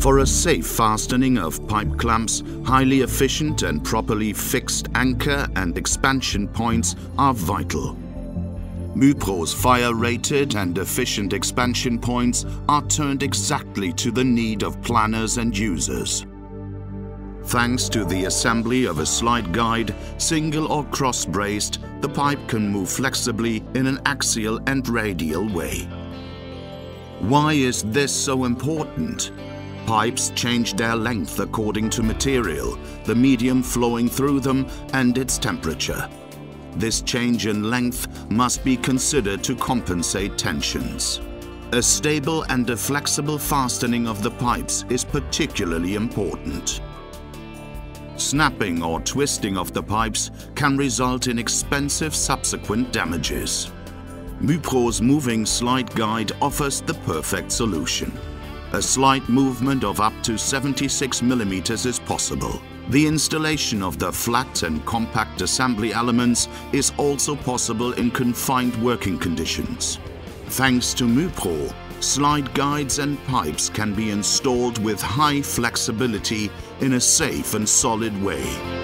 For a safe fastening of pipe clamps, highly efficient and properly fixed anchor and expansion points are vital. Mupro's fire-rated and efficient expansion points are turned exactly to the need of planners and users. Thanks to the assembly of a slide guide, single or cross-braced, the pipe can move flexibly in an axial and radial way. Why is this so important? Pipes change their length according to material, the medium flowing through them and its temperature. This change in length must be considered to compensate tensions. A stable and a flexible fastening of the pipes is particularly important. Snapping or twisting of the pipes can result in expensive subsequent damages. Mupro's moving slide guide offers the perfect solution. A slight movement of up to 76 millimeters is possible. The installation of the flat and compact assembly elements is also possible in confined working conditions. Thanks to Mupro, slide guides and pipes can be installed with high flexibility in a safe and solid way.